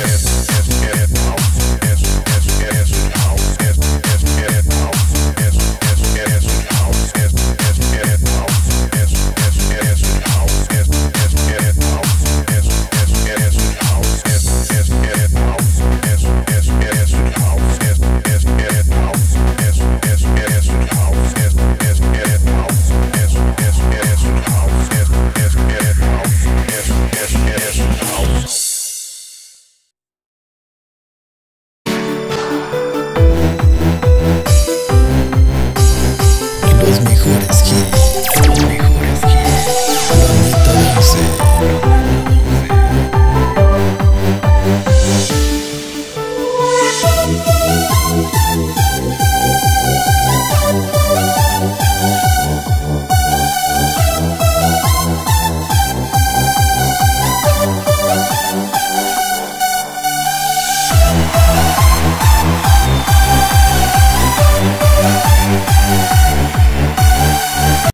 Yes, yes, yes.